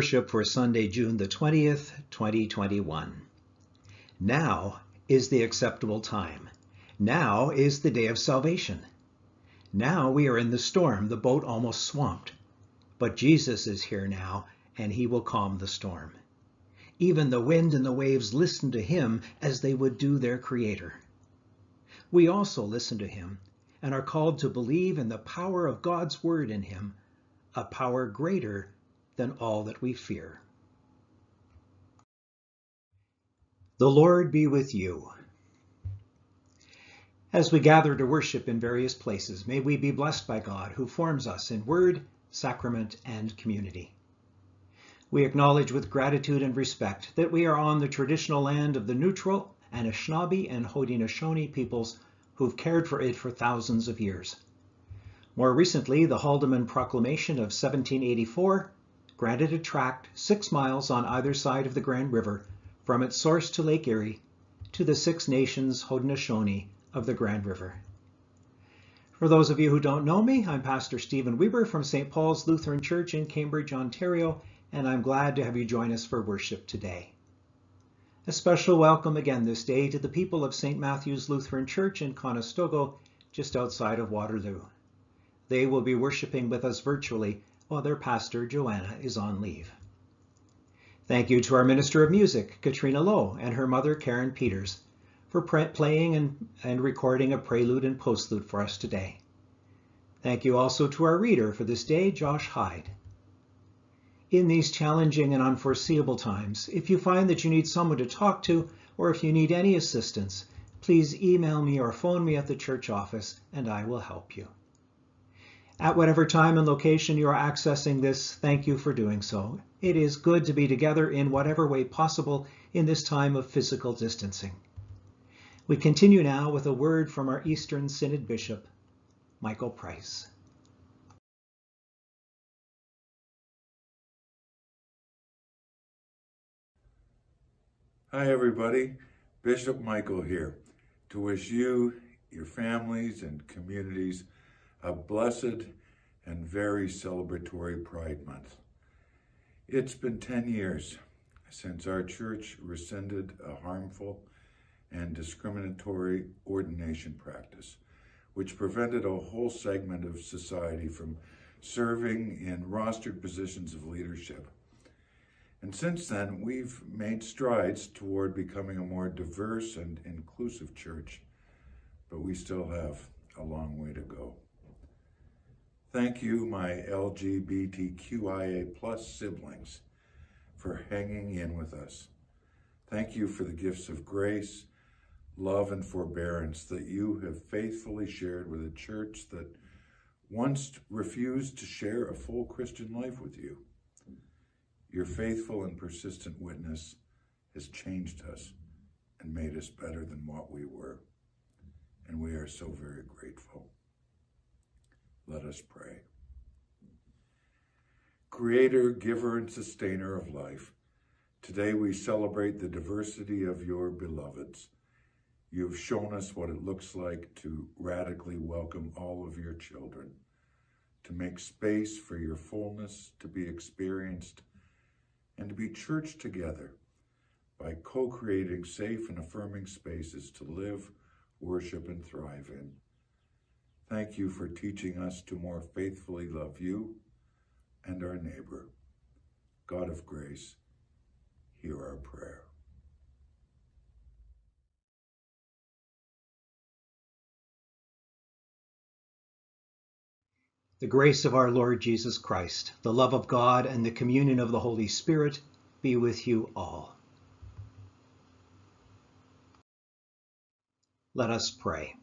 Worship for Sunday, June the 20th, 2021. Now is the acceptable time. Now is the day of salvation. Now we are in the storm, the boat almost swamped. But Jesus is here now, and he will calm the storm. Even the wind and the waves listen to him as they would do their Creator. We also listen to him and are called to believe in the power of God's word in him, a power greater than all that we fear. The Lord be with you. As we gather to worship in various places, may we be blessed by God who forms us in word, sacrament, and community. We acknowledge with gratitude and respect that we are on the traditional land of the neutral Anishinaabe and Haudenosaunee peoples who've cared for it for thousands of years. More recently, the Haldimand Proclamation of 1784 granted a tract six miles on either side of the Grand River from its source to Lake Erie to the Six Nations Haudenosaunee of the Grand River. For those of you who don't know me, I'm Pastor Stephen Weber from St. Paul's Lutheran Church in Cambridge, Ontario, and I'm glad to have you join us for worship today. A special welcome again this day to the people of St. Matthew's Lutheran Church in Conestogo, just outside of Waterloo. They will be worshiping with us virtually while their pastor, Joanna, is on leave. Thank you to our Minister of Music, Katrina Lowe, and her mother, Karen Peters, for playing and, and recording a prelude and postlude for us today. Thank you also to our reader for this day, Josh Hyde. In these challenging and unforeseeable times, if you find that you need someone to talk to, or if you need any assistance, please email me or phone me at the church office and I will help you. At whatever time and location you are accessing this, thank you for doing so. It is good to be together in whatever way possible in this time of physical distancing. We continue now with a word from our Eastern Synod Bishop, Michael Pryse. Hi, everybody. Bishop Michael here to wish you, your families, and communities a blessed and very celebratory Pride Month. It's been 10 years since our church rescinded a harmful and discriminatory ordination practice, which prevented a whole segment of society from serving in rostered positions of leadership. And since then, we've made strides toward becoming a more diverse and inclusive church, but we still have a long way to go. Thank you, my LGBTQIA plus siblings, for hanging in with us. Thank you for the gifts of grace, love and forbearance that you have faithfully shared with a church that once refused to share a full Christian life with you. Your faithful and persistent witness has changed us and made us better than what we were. And we are so very grateful. Let us pray. Creator, giver, and sustainer of life, today we celebrate the diversity of your beloveds. You have shown us what it looks like to radically welcome all of your children, to make space for your fullness to be experienced, and to be church together by co-creating safe and affirming spaces to live, worship, and thrive in. Thank you for teaching us to more faithfully love you and our neighbor. God of grace, hear our prayer. The grace of our Lord Jesus Christ, the love of God, and the communion of the Holy Spirit be with you all. Let us pray.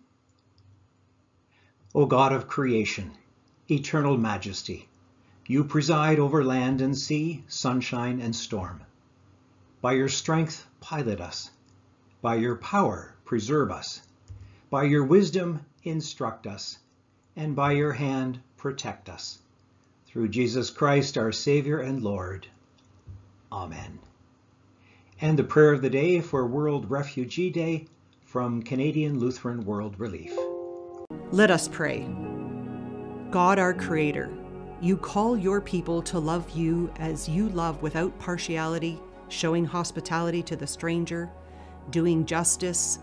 O God of creation, eternal majesty, you preside over land and sea, sunshine and storm. By your strength, pilot us. By your power, preserve us. By your wisdom, instruct us. And by your hand, protect us. Through Jesus Christ, our Savior and Lord. Amen. And the prayer of the day for World Refugee Day from Canadian Lutheran World Relief. Let us pray. God, our Creator, you call your people to love you as you love without partiality, showing hospitality to the stranger, doing justice,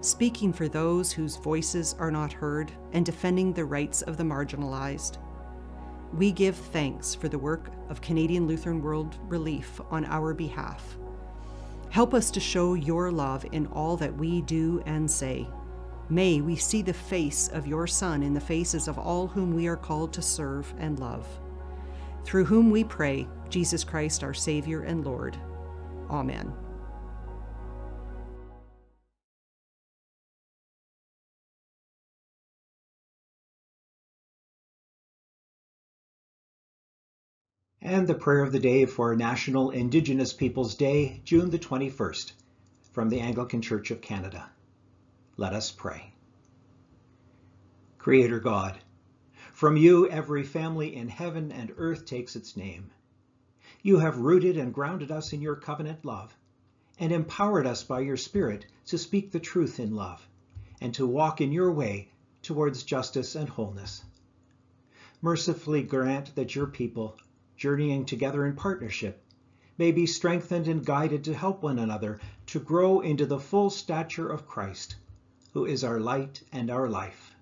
speaking for those whose voices are not heard, and defending the rights of the marginalized. We give thanks for the work of Canadian Lutheran World Relief on our behalf. Help us to show your love in all that we do and say. May we see the face of your Son in the faces of all whom we are called to serve and love. Through whom we pray, Jesus Christ, our Savior and Lord. Amen. And the prayer of the day for National Indigenous Peoples Day, June the 21st, from the Anglican Church of Canada. Let us pray. Creator God, from you every family in heaven and earth takes its name. You have rooted and grounded us in your covenant love and empowered us by your Spirit to speak the truth in love and to walk in your way towards justice and wholeness. Mercifully grant that your people, journeying together in partnership, may be strengthened and guided to help one another to grow into the full stature of Christ who is our light and our life.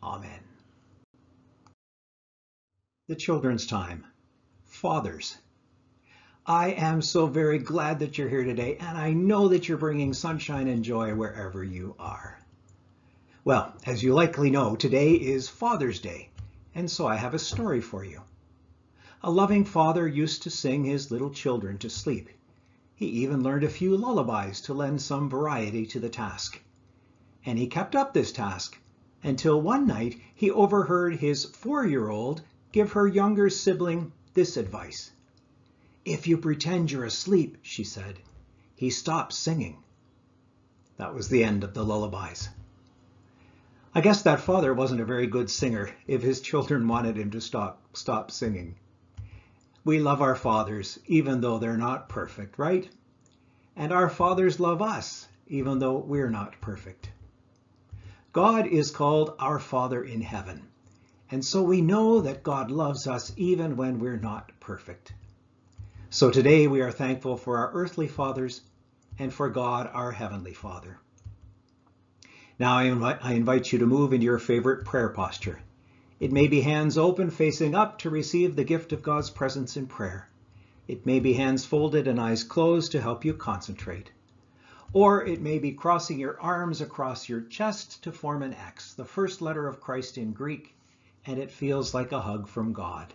Amen. The children's time. Fathers. I am so very glad that you're here today, and I know that you're bringing sunshine and joy wherever you are. Well, as you likely know, today is Father's Day, and so I have a story for you. A loving father used to sing his little children to sleep. He even learned a few lullabies to lend some variety to the task and he kept up this task until one night he overheard his four-year-old give her younger sibling this advice. If you pretend you're asleep, she said, he stops singing. That was the end of the lullabies. I guess that father wasn't a very good singer if his children wanted him to stop, stop singing. We love our fathers even though they're not perfect, right? And our fathers love us even though we're not perfect. God is called our Father in heaven. And so we know that God loves us even when we're not perfect. So today we are thankful for our earthly fathers and for God, our heavenly Father. Now I invite, I invite you to move into your favorite prayer posture. It may be hands open facing up to receive the gift of God's presence in prayer. It may be hands folded and eyes closed to help you concentrate or it may be crossing your arms across your chest to form an X, the first letter of Christ in Greek, and it feels like a hug from God.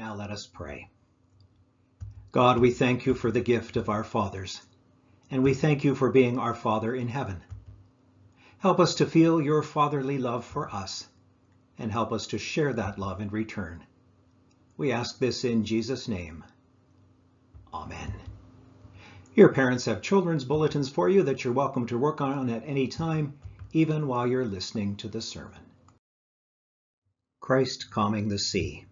Now let us pray. God, we thank you for the gift of our fathers, and we thank you for being our Father in heaven. Help us to feel your fatherly love for us, and help us to share that love in return. We ask this in Jesus' name. Amen. Your parents have children's bulletins for you that you're welcome to work on at any time, even while you're listening to the sermon. Christ calming the sea.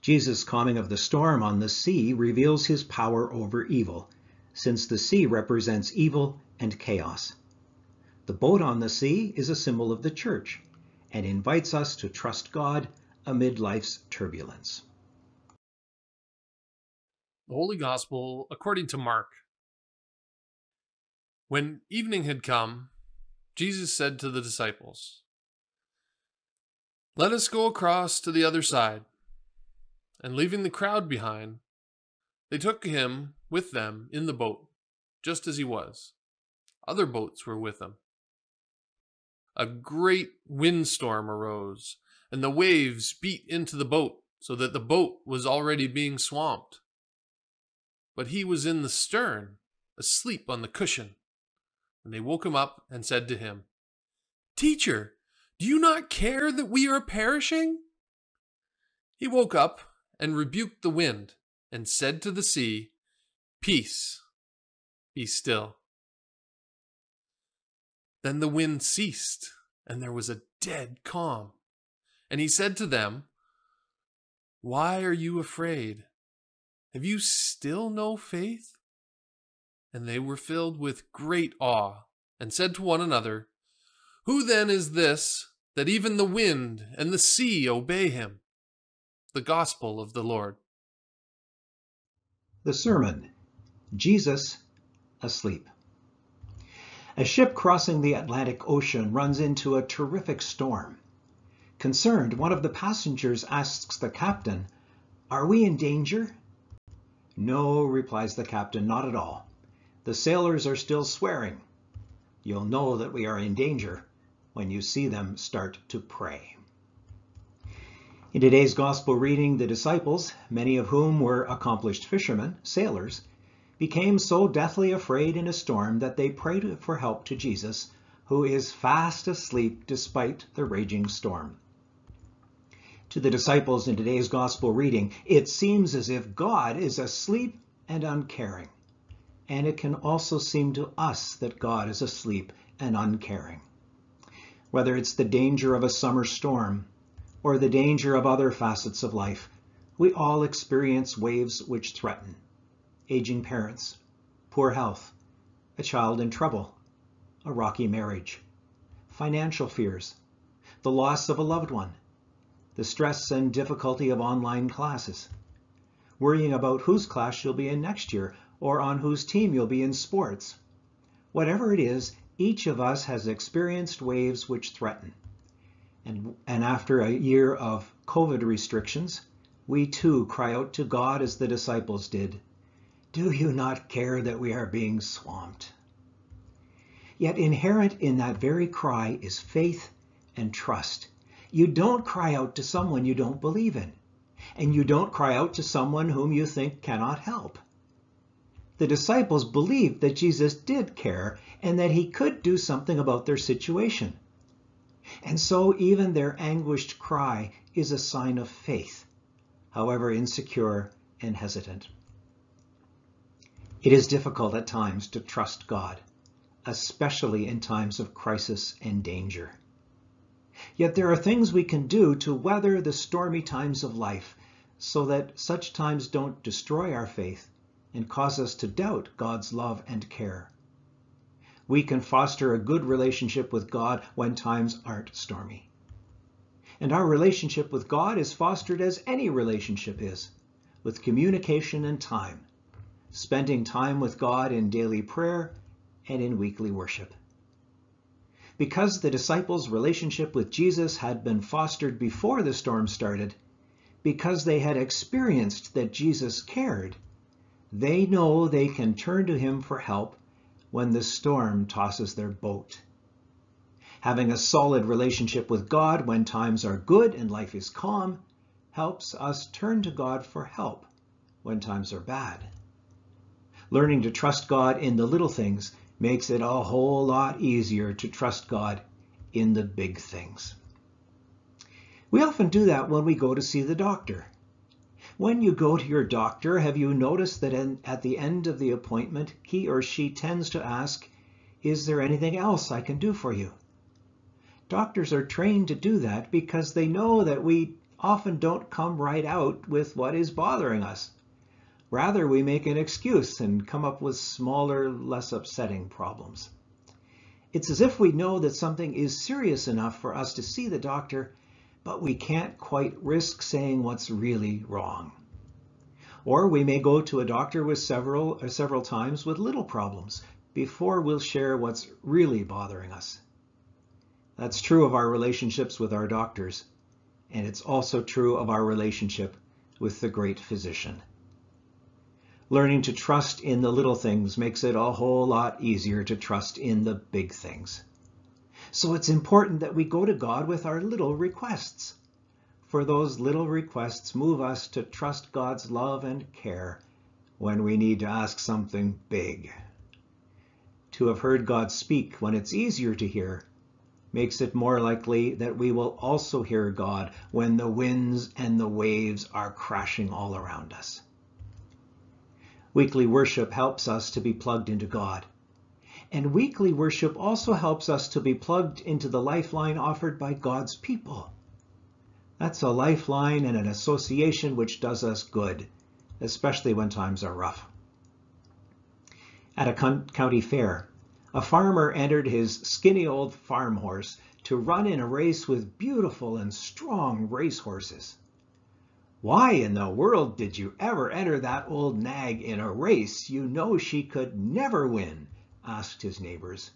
Jesus' calming of the storm on the sea reveals his power over evil, since the sea represents evil and chaos. The boat on the sea is a symbol of the church and invites us to trust God amid life's turbulence. The Holy Gospel according to Mark. When evening had come, Jesus said to the disciples, Let us go across to the other side and leaving the crowd behind, they took him with them in the boat, just as he was. Other boats were with him. A great windstorm arose, and the waves beat into the boat, so that the boat was already being swamped. But he was in the stern, asleep on the cushion. And they woke him up and said to him, Teacher, do you not care that we are perishing? He woke up and rebuked the wind, and said to the sea, Peace, be still. Then the wind ceased, and there was a dead calm. And he said to them, Why are you afraid? Have you still no faith? And they were filled with great awe, and said to one another, Who then is this, that even the wind and the sea obey him? The Gospel of the Lord. The Sermon Jesus Asleep. A ship crossing the Atlantic Ocean runs into a terrific storm. Concerned, one of the passengers asks the captain, Are we in danger? No, replies the captain, not at all. The sailors are still swearing. You'll know that we are in danger when you see them start to pray. In today's gospel reading, the disciples, many of whom were accomplished fishermen, sailors, became so deathly afraid in a storm that they prayed for help to Jesus, who is fast asleep despite the raging storm. To the disciples in today's gospel reading, it seems as if God is asleep and uncaring. And it can also seem to us that God is asleep and uncaring. Whether it's the danger of a summer storm, or the danger of other facets of life, we all experience waves which threaten. Aging parents, poor health, a child in trouble, a rocky marriage, financial fears, the loss of a loved one, the stress and difficulty of online classes, worrying about whose class you'll be in next year or on whose team you'll be in sports. Whatever it is, each of us has experienced waves which threaten. And, and after a year of COVID restrictions, we too cry out to God as the disciples did, Do you not care that we are being swamped? Yet inherent in that very cry is faith and trust. You don't cry out to someone you don't believe in, and you don't cry out to someone whom you think cannot help. The disciples believed that Jesus did care and that he could do something about their situation. And so even their anguished cry is a sign of faith, however insecure and hesitant. It is difficult at times to trust God, especially in times of crisis and danger. Yet there are things we can do to weather the stormy times of life so that such times don't destroy our faith and cause us to doubt God's love and care. We can foster a good relationship with God when times aren't stormy. And our relationship with God is fostered as any relationship is, with communication and time, spending time with God in daily prayer and in weekly worship. Because the disciples' relationship with Jesus had been fostered before the storm started, because they had experienced that Jesus cared, they know they can turn to him for help when the storm tosses their boat. Having a solid relationship with God when times are good and life is calm helps us turn to God for help when times are bad. Learning to trust God in the little things makes it a whole lot easier to trust God in the big things. We often do that when we go to see the doctor. When you go to your doctor, have you noticed that in, at the end of the appointment, he or she tends to ask, Is there anything else I can do for you? Doctors are trained to do that because they know that we often don't come right out with what is bothering us. Rather, we make an excuse and come up with smaller, less upsetting problems. It's as if we know that something is serious enough for us to see the doctor, but we can't quite risk saying what's really wrong. Or we may go to a doctor with several, uh, several times with little problems before we'll share what's really bothering us. That's true of our relationships with our doctors, and it's also true of our relationship with the great physician. Learning to trust in the little things makes it a whole lot easier to trust in the big things. So it's important that we go to God with our little requests. For those little requests move us to trust God's love and care when we need to ask something big. To have heard God speak when it's easier to hear makes it more likely that we will also hear God when the winds and the waves are crashing all around us. Weekly worship helps us to be plugged into God. And weekly worship also helps us to be plugged into the lifeline offered by God's people. That's a lifeline and an association which does us good, especially when times are rough. At a county fair, a farmer entered his skinny old farm horse to run in a race with beautiful and strong race horses. Why in the world did you ever enter that old nag in a race? You know she could never win, asked his neighbors.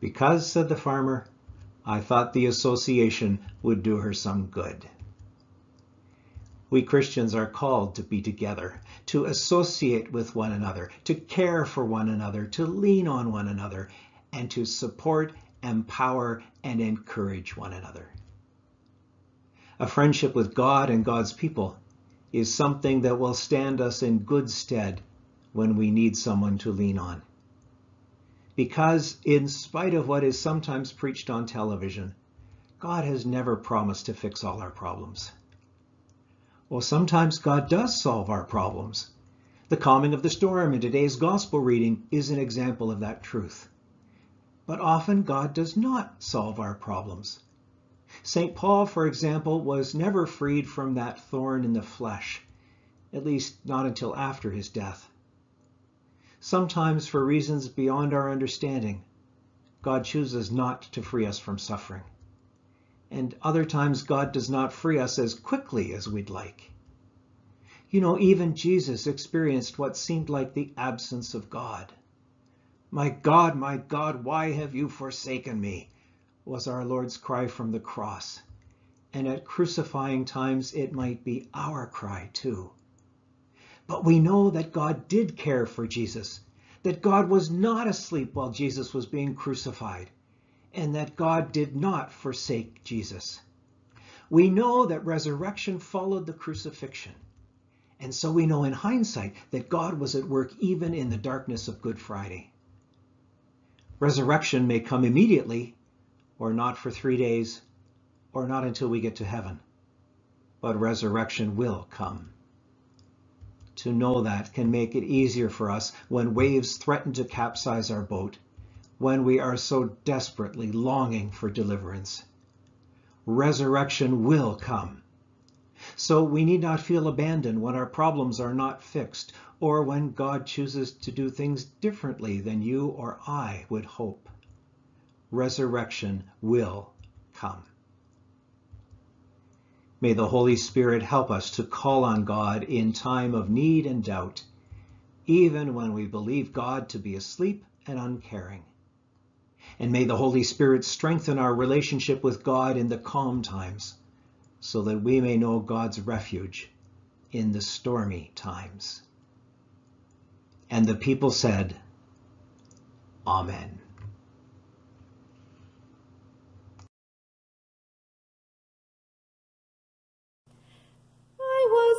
Because, said the farmer, I thought the association would do her some good. We Christians are called to be together, to associate with one another, to care for one another, to lean on one another, and to support, empower, and encourage one another. A friendship with God and God's people is something that will stand us in good stead when we need someone to lean on. Because in spite of what is sometimes preached on television, God has never promised to fix all our problems. Well, sometimes God does solve our problems. The calming of the storm in today's gospel reading is an example of that truth. But often God does not solve our problems. St. Paul, for example, was never freed from that thorn in the flesh, at least not until after his death. Sometimes, for reasons beyond our understanding, God chooses not to free us from suffering. And other times, God does not free us as quickly as we'd like. You know, even Jesus experienced what seemed like the absence of God. My God, my God, why have you forsaken me? was our Lord's cry from the cross. And at crucifying times, it might be our cry too. But we know that God did care for Jesus, that God was not asleep while Jesus was being crucified, and that God did not forsake Jesus. We know that resurrection followed the crucifixion. And so we know in hindsight that God was at work even in the darkness of Good Friday. Resurrection may come immediately or not for three days, or not until we get to heaven. But resurrection will come. To know that can make it easier for us when waves threaten to capsize our boat, when we are so desperately longing for deliverance. Resurrection will come. So we need not feel abandoned when our problems are not fixed, or when God chooses to do things differently than you or I would hope resurrection will come. May the Holy Spirit help us to call on God in time of need and doubt, even when we believe God to be asleep and uncaring. And may the Holy Spirit strengthen our relationship with God in the calm times, so that we may know God's refuge in the stormy times. And the people said, Amen.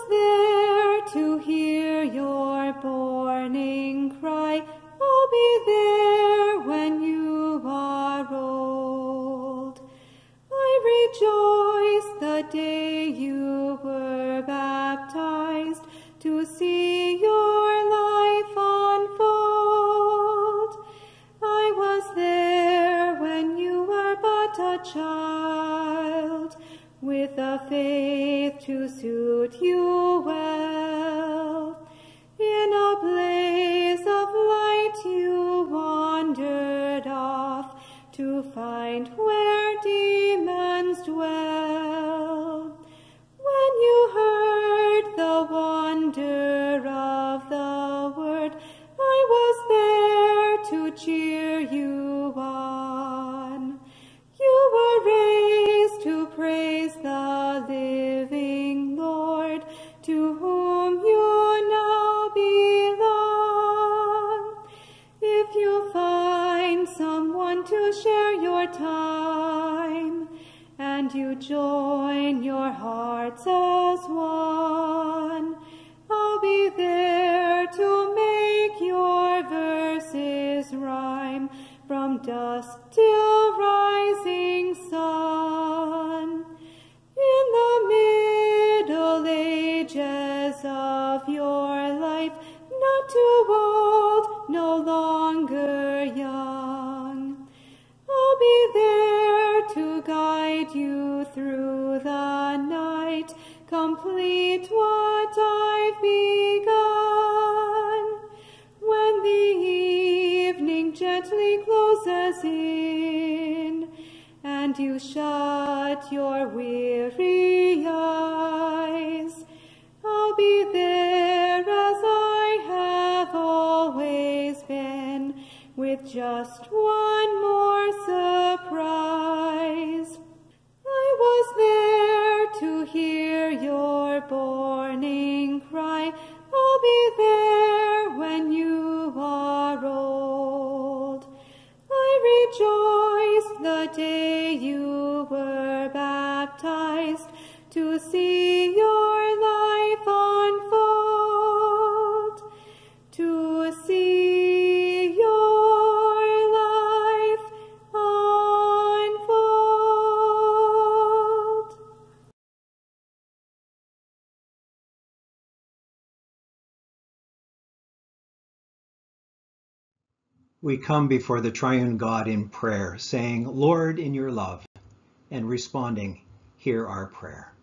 There to hear your morning cry. I'll be there when you are old. I rejoice the day you were baptized to see your life unfold. I was there when you were but a child, a faith to suit you well. In a blaze of light you wandered off to find there to guide you through the night, complete what I've begun. When the evening gently closes in, and you shut your weary eyes, I'll be there as I have always been, with just one more morning cry. I'll be there when you are old. I rejoiced the day you were baptized to see your We come before the triune God in prayer, saying, Lord, in your love, and responding, hear our prayer.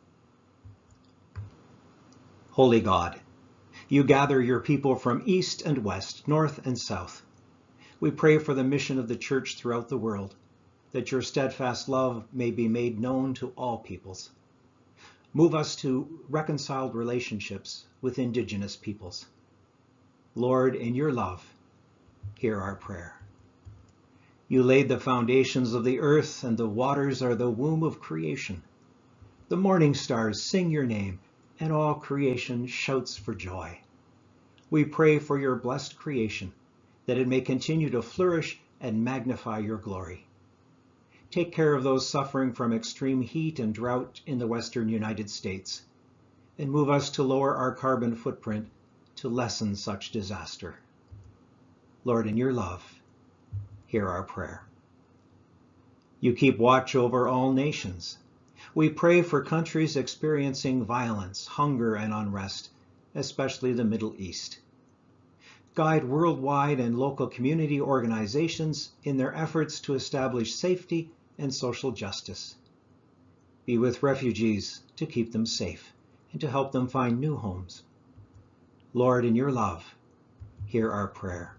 Holy God, you gather your people from east and west, north and south. We pray for the mission of the church throughout the world, that your steadfast love may be made known to all peoples. Move us to reconciled relationships with indigenous peoples. Lord, in your love, hear our prayer. You laid the foundations of the earth, and the waters are the womb of creation. The morning stars sing your name, and all creation shouts for joy. We pray for your blessed creation, that it may continue to flourish and magnify your glory. Take care of those suffering from extreme heat and drought in the western United States, and move us to lower our carbon footprint to lessen such disaster. Lord, in your love, hear our prayer. You keep watch over all nations. We pray for countries experiencing violence, hunger, and unrest, especially the Middle East. Guide worldwide and local community organizations in their efforts to establish safety and social justice. Be with refugees to keep them safe and to help them find new homes. Lord, in your love, hear our prayer.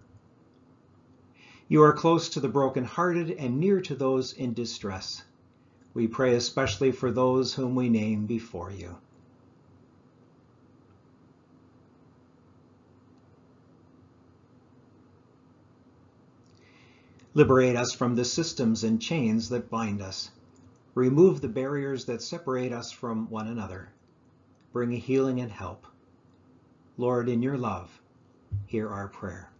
You are close to the brokenhearted and near to those in distress. We pray especially for those whom we name before you. Liberate us from the systems and chains that bind us. Remove the barriers that separate us from one another. Bring healing and help. Lord, in your love, hear our prayer.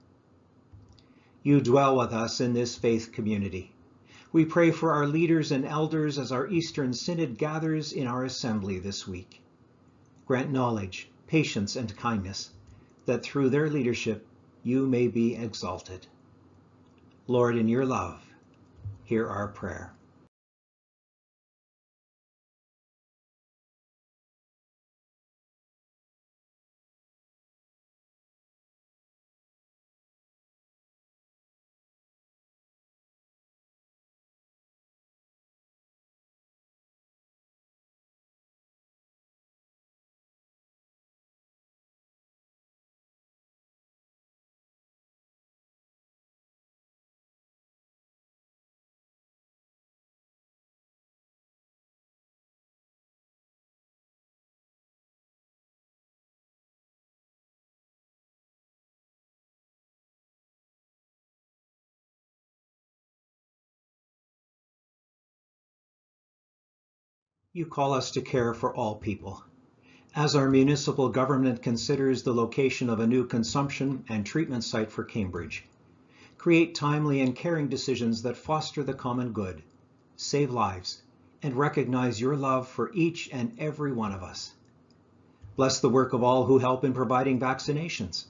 You dwell with us in this faith community. We pray for our leaders and elders as our Eastern Synod gathers in our assembly this week. Grant knowledge, patience, and kindness, that through their leadership you may be exalted. Lord, in your love, hear our prayer. You call us to care for all people. As our municipal government considers the location of a new consumption and treatment site for Cambridge, create timely and caring decisions that foster the common good, save lives, and recognize your love for each and every one of us. Bless the work of all who help in providing vaccinations.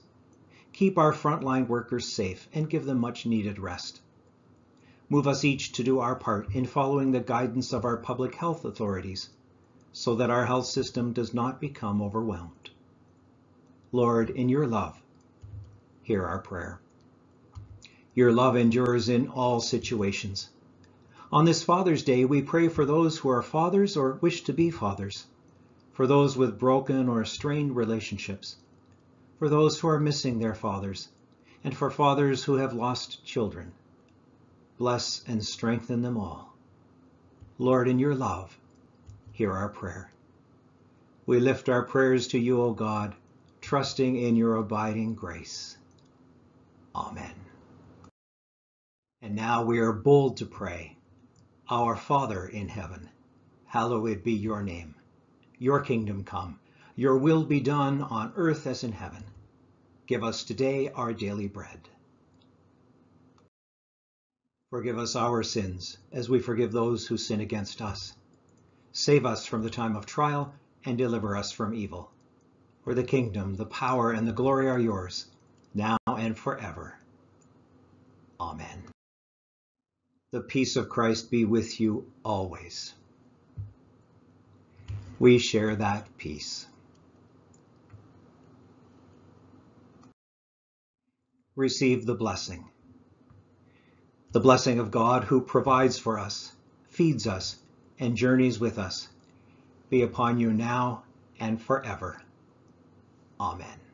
Keep our frontline workers safe and give them much needed rest. Move us each to do our part in following the guidance of our public health authorities so that our health system does not become overwhelmed. Lord, in your love, hear our prayer. Your love endures in all situations. On this Father's Day, we pray for those who are fathers or wish to be fathers, for those with broken or strained relationships, for those who are missing their fathers, and for fathers who have lost children bless and strengthen them all. Lord, in your love, hear our prayer. We lift our prayers to you, O God, trusting in your abiding grace. Amen. And now we are bold to pray. Our Father in heaven, hallowed be your name. Your kingdom come, your will be done on earth as in heaven. Give us today our daily bread Forgive us our sins, as we forgive those who sin against us. Save us from the time of trial, and deliver us from evil. For the kingdom, the power, and the glory are yours, now and forever. Amen. The peace of Christ be with you always. We share that peace. Receive the blessing the blessing of God who provides for us, feeds us, and journeys with us, be upon you now and forever. Amen.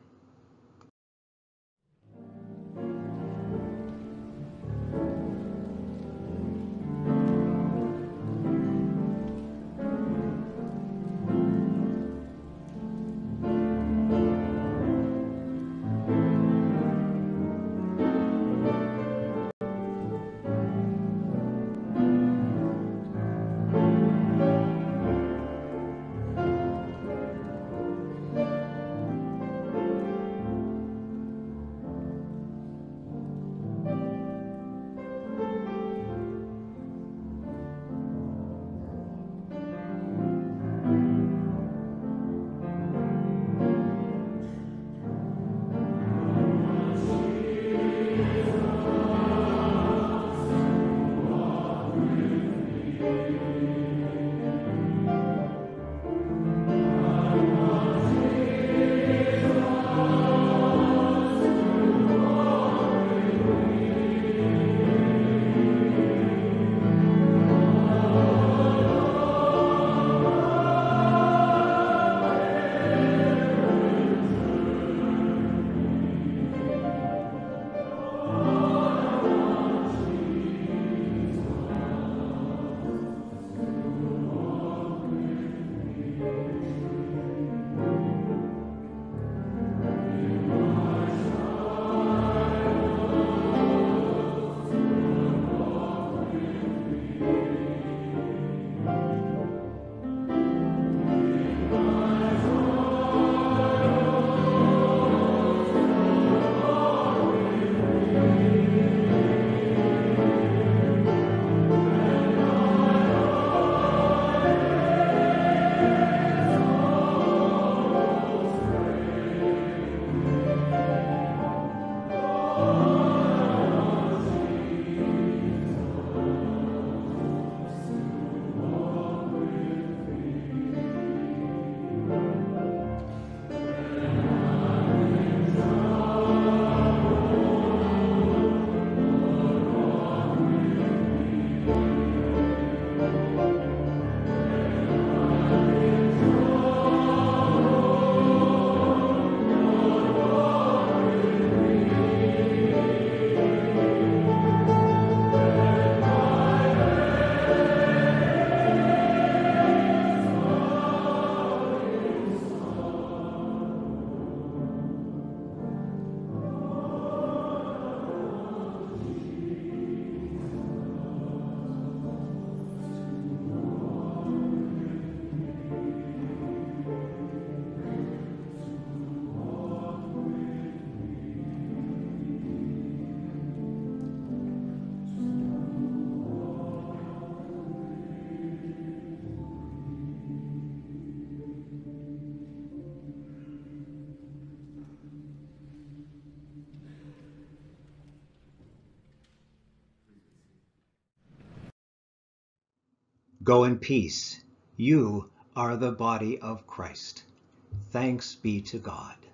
Go in peace. You are the body of Christ. Thanks be to God.